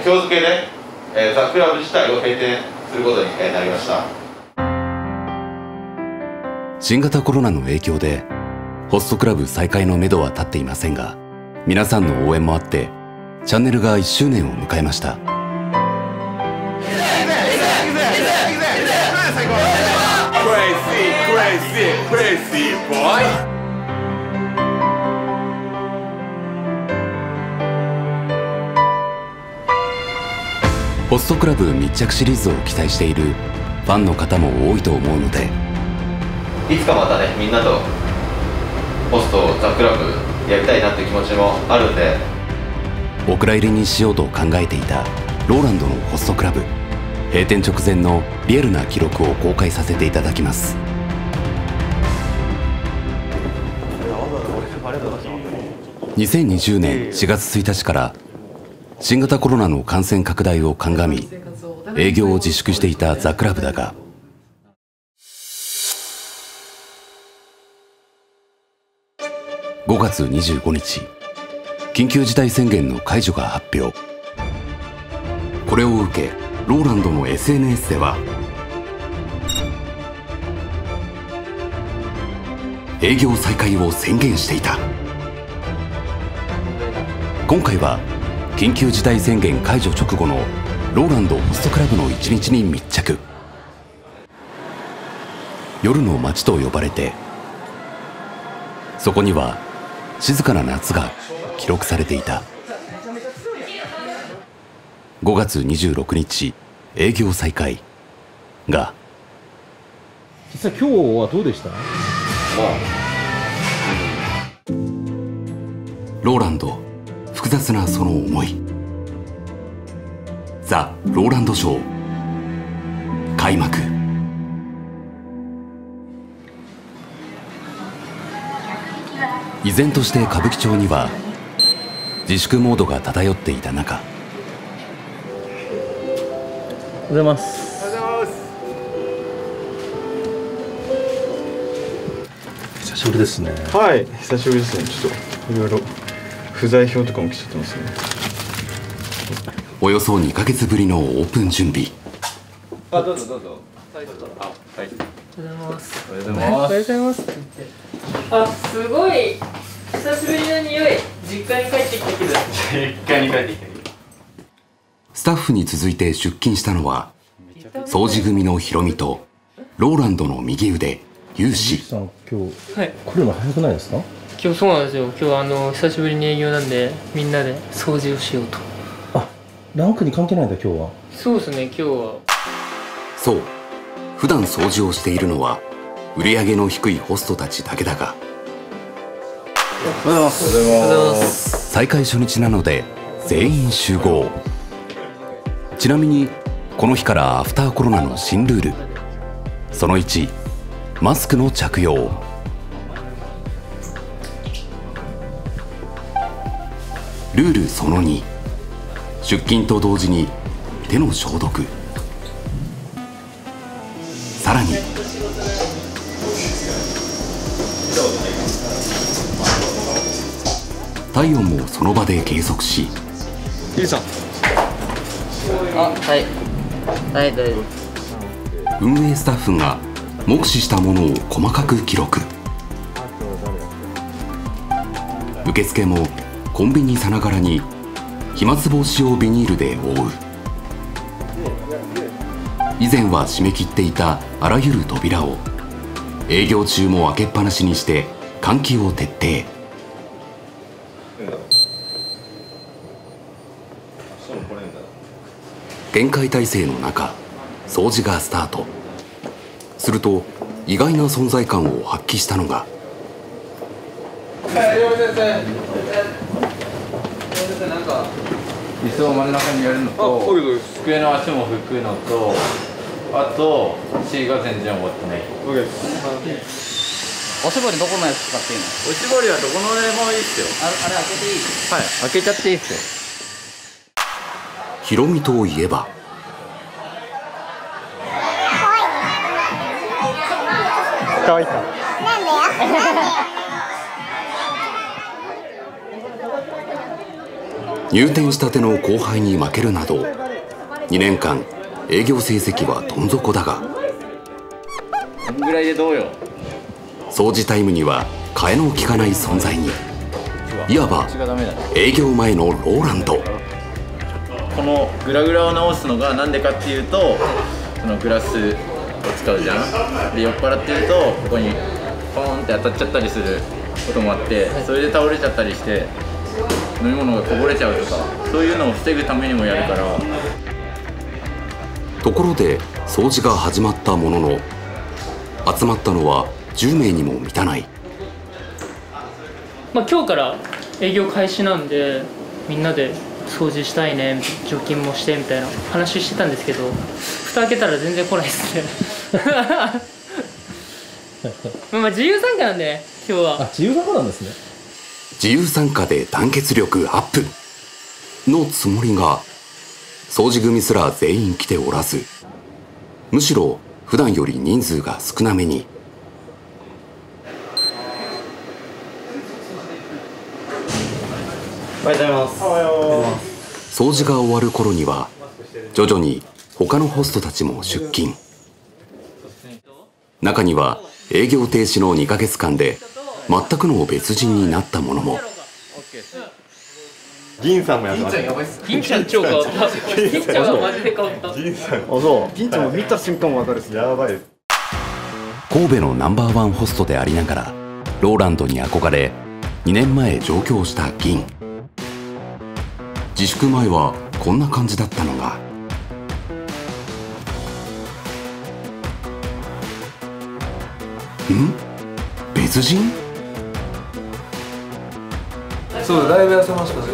今日付で、えー、ザ・クラブ自体を閉店することになりました。新型コロナの影響でホストクラブ再開のめどは立っていませんが皆さんの応援もあってチャンネルが1周年を迎えましたホストクラブ密着シリーズを期待しているファンの方も多いと思うのでいつかまたねみんなとホストザ・クラブやりたいなっていう気持ちもあるんで。お蔵入りにしようと考えていたローランドのホストクラブ閉店直前のリアルな記録を公開させていただきます。2020年4月1日から新型コロナの感染拡大を鑑み営業を自粛していたザ・クラブだが5月25日緊急事態宣言の解除が発表。これを受けローランドの SNS では営業再開を宣言していた。今回は緊急事態宣言解除直後のローランドホストクラブの一日に密着。夜の街と呼ばれてそこには静かな夏が記録されていた。5月26日営業再開が。実際今日はどうでした？ローランド複雑なその思い。ザ・ローランドショー。開幕。依然として歌舞伎町には自粛モードが漂っていた中。おはようございます。久しぶりですね。はい。久しぶりですね。ちょっといろいろ不在票とかも来ちゃってますねおよそ2か月ぶりのオープン準備あどうぞどうぞあはいおはようございます。おはようごおはようございます。あ、すごい久しぶりの匂い。実家に帰ってきたけど。実家に帰ってきたスタッフに続いて出勤したのは掃除組のヒロミとローランドの右腕ユウシさん今日はい。来るの早くないですか？今日そうなんですよ。今日あの久しぶりに営業なんでみんなで掃除をしようと。あランクに関係ないんだ今日はそうですね。今日はそう普段掃除をしているのは売り上げの低いホストたちだけだがおはようございます。再開初日なので全員集合ちなみにこの日からアフターコロナの新ルールその1マスクの着用ルールその2出勤と同時に手の消毒。さらに。体温もその場で計測し。あ、はい。はい、大丈夫。運営スタッフが目視したものを細かく記録。受付もコンビニさながらに飛沫防止用ビニールで覆う。以前は閉め切っていたあらゆる扉を営業中も開けっぱなしにして換気を徹底。限界体制の中掃除がスタート。すると意外な存在感を発揮したのが。椅子を真ん中にやるのと机の足も拭くのとあと C が全然終わってない。おしぼりどこのやつ使っていいの？おしぼりはどこのでもいいっすよ。ああれ開けていい？はい開けちゃっていいっすよ。ヒロミといえば。可愛い。か入店したての後輩に負けるなど2年間営業成績はどん底だがこんぐらいでどうよ。掃除タイムには替えの利かない存在にいわば営業前のローランド。このグラグラを直すのがなんでかっていうとそのグラスを使うじゃん。で酔っ払ってるとここにポーンって当たっちゃったりすることもあってそれで倒れちゃったりして飲み物がこぼれちゃうとかそういうのを防ぐためにもやるから。ところで掃除が始まったものの集まったのは10名にも満たない。まあ今日から営業開始なんでみんなで掃除したいね除菌もしてみたいな話してたんですけど蓋開けたら全然来ないですね。まあまあ自由参加なんでね今日は。あ自由参加なんですね自由参加で団結力アップ。のつもりが掃除組すら全員来ておらずむしろ普段より人数が少なめに。掃除が終わる頃には徐々に他のホストたちも出勤。中には営業停止の2ヶ月間で全くの別人になったものも。銀さんもやってました銀ちゃん超変わった。銀ちゃんはマジで変わった。銀さんあそう銀ちゃんも見た瞬間わかるっすやばい。神戸のナンバーワンホストでありながらローランドに憧れ2年前上京した銀。自粛前はこんな感じだったのが。ん？別人？そうだいぶ痩せましたね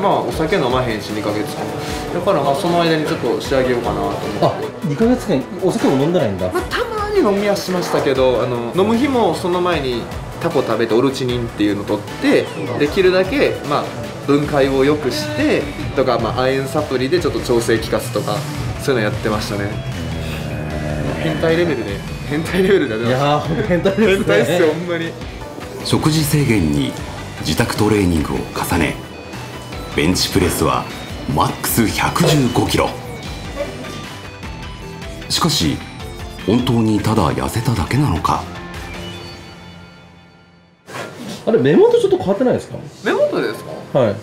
まあお酒飲まへんし2ヶ月間。だからまあその間にちょっと仕上げようかなと思って。あ2ヶ月間お酒も飲んでないんだ。まあ、たまに飲みはしましたけどあの飲む日もその前にタコ食べてオルチニンっていうのを取ってできるだけ、まあ、分解を良くしてとか、まあ、亜鉛サプリでちょっと調整効かすとかそういうのやってましたね。変態レベルで変態レベルでやってまいやーほんと変態ですね。変態っすよほんまに。食事制限に自宅トレーニングを重ねベンチプレスはマックス115キロ。しかし本当にただ痩せただけなのか？あれ目元ちょっと変わってないですか？目元ですか？はい。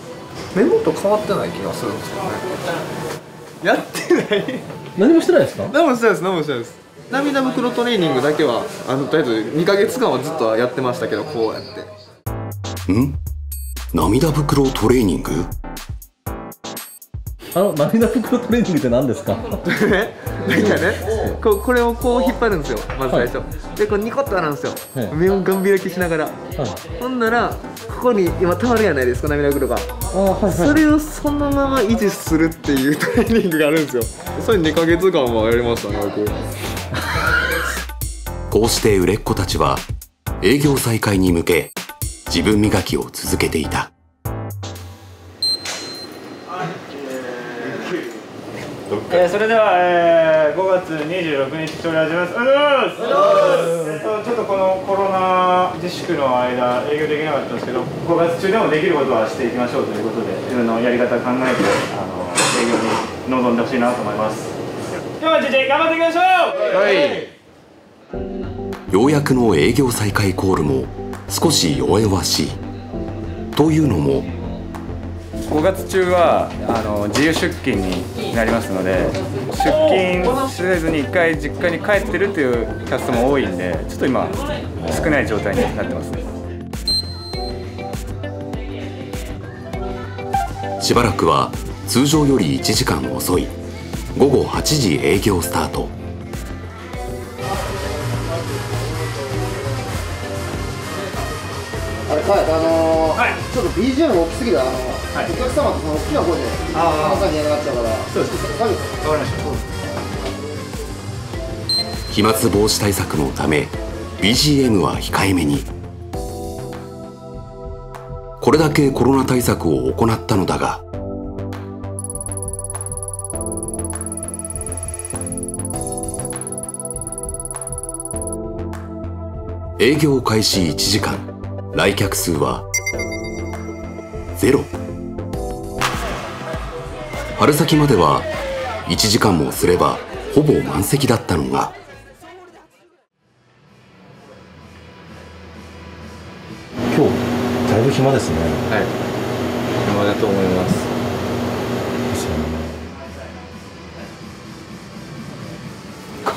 目元変わってない気がするんですけどね。やってない。何もしてないですか？何もしてないです何もしてないです。涙袋トレーニングだけはあのとりあえず2ヶ月間はずっとやってましたけどこうやってん？涙袋トレーニング？あの涙袋トレーニングって何ですか？ねなんかねこうこれをこう引っ張るんですよまず最初、でこうニコッと洗うんですよ、はい。目をガン開きしながら。はい。ほんならここに今溜まるやないですか涙袋が。あはいはい。それをそのまま維持するっていうトレーニングがあるんですよ。それ2ヶ月間はやりましたね僕。こうして売れっ子たちは営業再開に向け自分磨きを続けていた。えー、それでは、えー、5月26日調理始めます。おはようございます。えっとちょっとこのコロナ自粛の間営業できなかったんですけど5月中でもできることはしていきましょうということで自分のやり方考えてあの営業に臨んでほしいなと思います。では JJ 頑張っていきましょう。はい。ようやくの営業再開コールも少し弱々しい。というのも5月中はあの自由出勤になりますので出勤せずに1回実家に帰ってるというキャストも多いんでちょっと今少ない状態になってます。ねしばらくは通常より1時間遅い。午後8時営業スタートあれかあのーちょっと BGM 大きすぎるあの、お客様とその大きな声で朝にやらなかったから。そうです。作業わかりました。飛沫防止対策のため BGM は控えめに。これだけコロナ対策を行ったのだが営業開始1時間来客数はゼロ。春先までは1時間もすればほぼ満席だったのが。今日だいぶ暇ですね。はい。暇だと思います。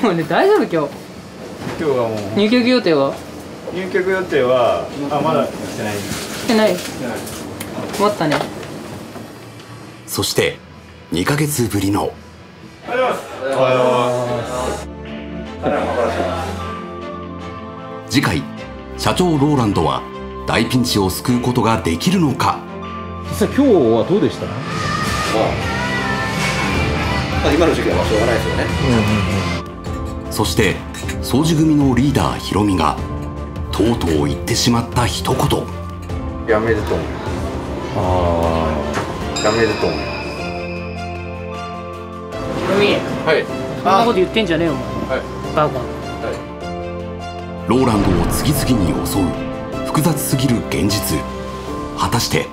これ大丈夫今日？今日はもう。入局予定は？入局予定はあまだしてない。してない。終わったね。そして2ヶ月ぶりの。おはようございます。次回社長ローランドは大ピンチを救うことができるのか。実際今日はどうでした？まあ今の時期はまあしょうがないですよね。そして掃除組のリーダーヒロミがとうとう言ってしまった一言。やめると思う。あやめると思う。ヒロミはい。そんなこと言ってんじゃねえよ。お前はい。バカローランドを次々に襲う複雑すぎる現実。果たして